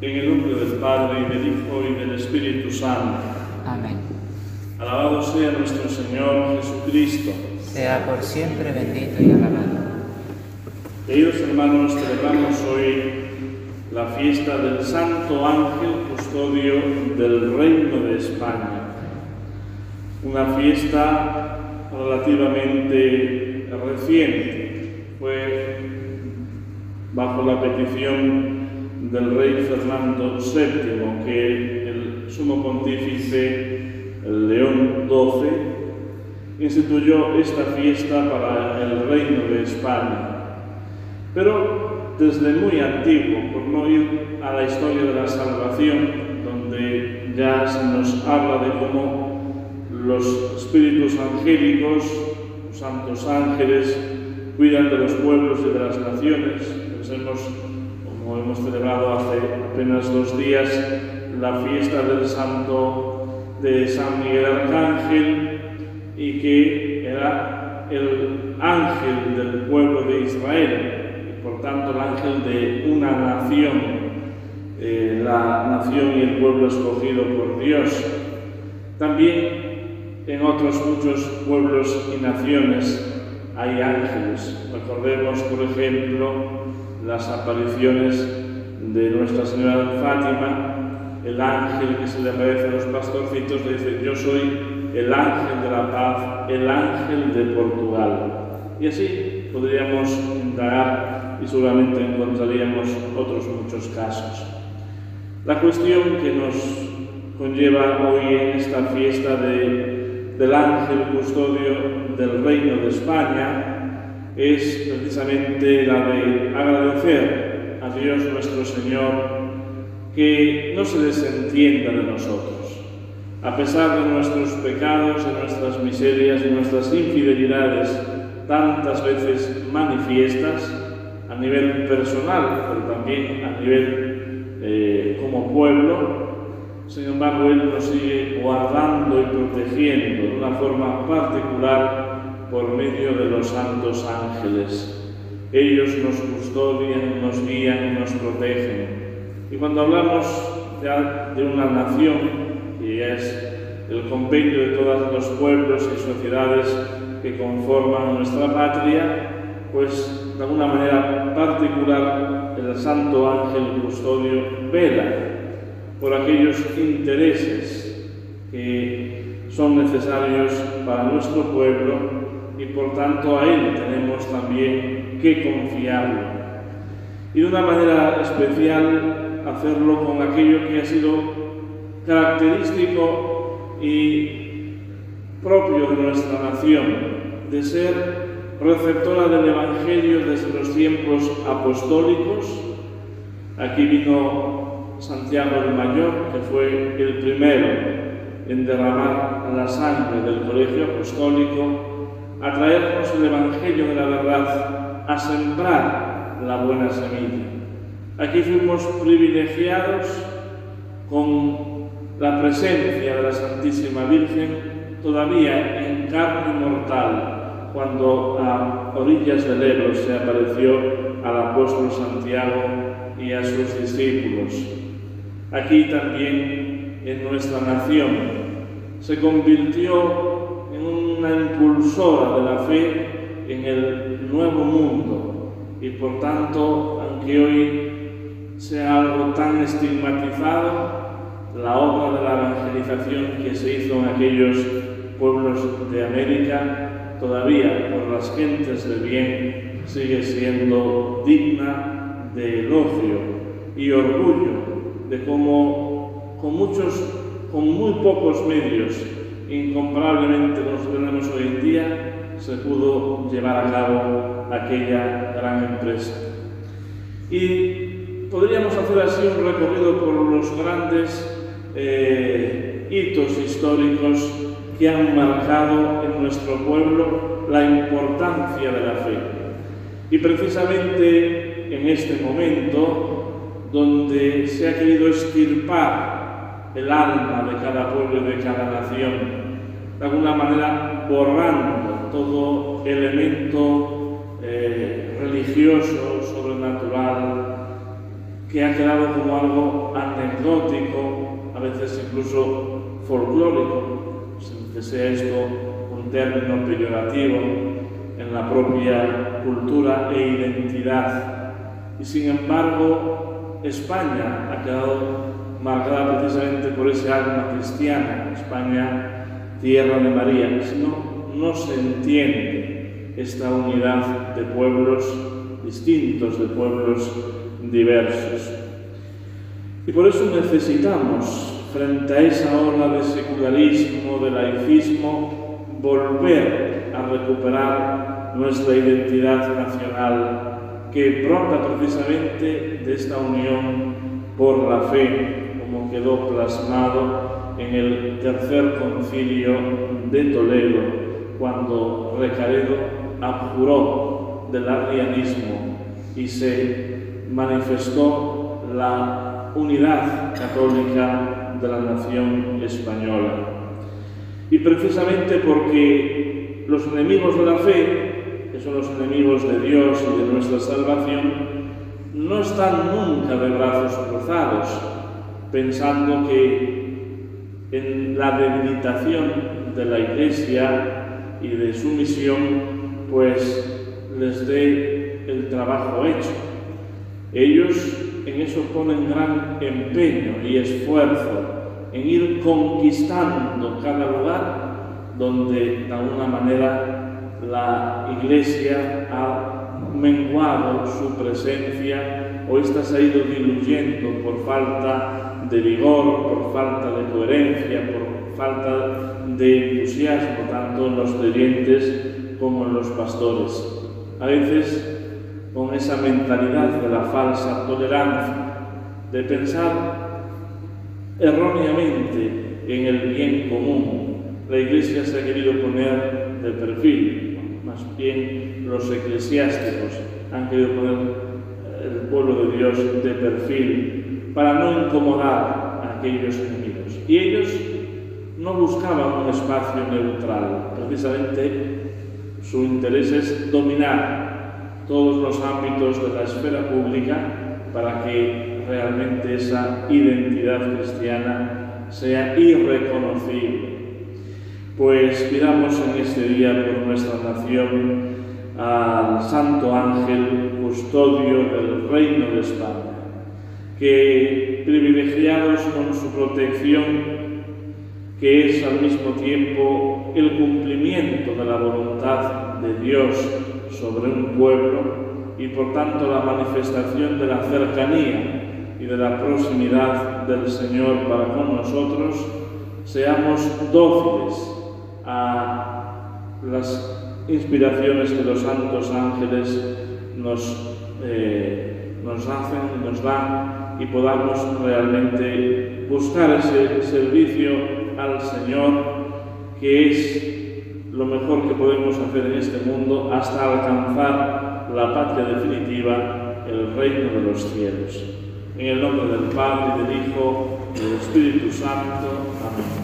En el nombre del Padre, y del Hijo, y del Espíritu Santo. Amén. Alabado sea nuestro Señor Jesucristo. Sea por siempre bendito y alabado. Queridos hermanos, celebramos hoy la fiesta del Santo Ángel Custodio del Reino de España. Una fiesta relativamente reciente. Fue bajo la petición del rey Fernando VII que el sumo pontífice León XII instituyó esta fiesta para el Reino de España. Pero desde muy antiguo, por no ir a la historia de la salvación, donde ya se nos habla de cómo los espíritus angélicos, los santos ángeles, cuidan de los pueblos y de las naciones. Pensemos, como hemos celebrado hace apenas dos días, la fiesta del santo de San Miguel Arcángel y que era el ángel del pueblo de Israel por tanto el ángel de una nación, eh, la nación y el pueblo escogido por Dios. También en otros muchos pueblos y naciones hay ángeles. Recordemos, por ejemplo, las apariciones de Nuestra Señora Fátima, el ángel que se le aparece a los pastorcitos le dice, yo soy el ángel de la paz, el ángel de Portugal. Y así podríamos indagar y seguramente encontraríamos otros muchos casos. La cuestión que nos conlleva hoy en esta fiesta de, del ángel custodio del Reino de España es precisamente la de agradecer a Dios nuestro Señor que no se desentienda de nosotros. A pesar de nuestros pecados, de nuestras miserias, de nuestras infidelidades, tantas veces manifiestas a nivel personal, pero también a nivel eh, como pueblo. Sin embargo, Él nos sigue guardando y protegiendo de una forma particular por medio de los santos ángeles. Ellos nos custodian, nos guían y nos protegen. Y cuando hablamos ya de una nación, y es el compendio de todos los pueblos y sociedades que conforman nuestra patria, pues de alguna manera particular el Santo Ángel Custodio vela por aquellos intereses que son necesarios para nuestro pueblo y por tanto a él tenemos también que confiarlo. Y de una manera especial hacerlo con aquello que ha sido característico y propio de nuestra nación, de ser receptora del Evangelio desde los tiempos apostólicos. Aquí vino Santiago el Mayor, que fue el primero en derramar la sangre del colegio apostólico, a el Evangelio de la verdad, a sembrar la buena semilla. Aquí fuimos privilegiados con la presencia de la Santísima Virgen todavía en carne mortal, cuando a orillas del Ebro se apareció al apóstol Santiago y a sus discípulos. Aquí también en nuestra nación se convirtió una impulsora de la fe en el nuevo mundo. Y por tanto, aunque hoy sea algo tan estigmatizado, la obra de la evangelización que se hizo en aquellos pueblos de América, todavía por las gentes de bien, sigue siendo digna de elogio y orgullo de cómo con muchos, con muy pocos medios, incomparablemente los que tenemos hoy en día, se pudo llevar a cabo aquella gran empresa. Y podríamos hacer así un recorrido por los grandes eh, hitos históricos que han marcado en nuestro pueblo la importancia de la fe. Y precisamente en este momento, donde se ha querido estirpar el alma de cada pueblo y de cada nación, de alguna manera borrando todo elemento eh, religioso, sobrenatural, que ha quedado como algo anecdótico, a veces incluso folclórico, sin que sea esto un término peyorativo en la propia cultura e identidad. Y sin embargo, España ha quedado marcada precisamente por ese alma cristiana, España, tierra de María, no, no se entiende esta unidad de pueblos distintos, de pueblos diversos. Y por eso necesitamos, frente a esa ola de secularismo, de laicismo, volver a recuperar nuestra identidad nacional, que brota precisamente de esta unión por la fe, como quedó plasmado en el tercer concilio de Toledo, cuando Recaredo abjuró del arrianismo y se manifestó la unidad católica de la nación española. Y precisamente porque los enemigos de la fe, que son los enemigos de Dios y de nuestra salvación, no están nunca de brazos cruzados, pensando que en la debilitación de la Iglesia y de su misión, pues les dé el trabajo hecho. Ellos en eso ponen gran empeño y esfuerzo en ir conquistando cada lugar donde de alguna manera la Iglesia ha menguado su presencia o esta se ha ido diluyendo por falta de vigor, por falta de coherencia, por falta de entusiasmo, tanto en los creyentes como en los pastores. A veces con esa mentalidad de la falsa tolerancia, de pensar erróneamente en el bien común. La Iglesia se ha querido poner de perfil, más bien los eclesiásticos han querido poner el pueblo de Dios de perfil para no incomodar a aquellos enemigos. Y ellos no buscaban un espacio neutral, precisamente su interés es dominar todos los ámbitos de la esfera pública para que realmente esa identidad cristiana sea irreconocible. Pues pidamos en este día por nuestra nación al Santo Ángel, custodio del Reino de España que privilegiados con su protección, que es al mismo tiempo el cumplimiento de la voluntad de Dios sobre un pueblo y por tanto la manifestación de la cercanía y de la proximidad del Señor para con nosotros, seamos dóciles a las inspiraciones que los santos ángeles nos, eh, nos nos dan y podamos realmente buscar ese servicio al Señor, que es lo mejor que podemos hacer en este mundo hasta alcanzar la patria definitiva, el reino de los cielos. En el nombre del Padre, del Hijo del Espíritu Santo. Amén.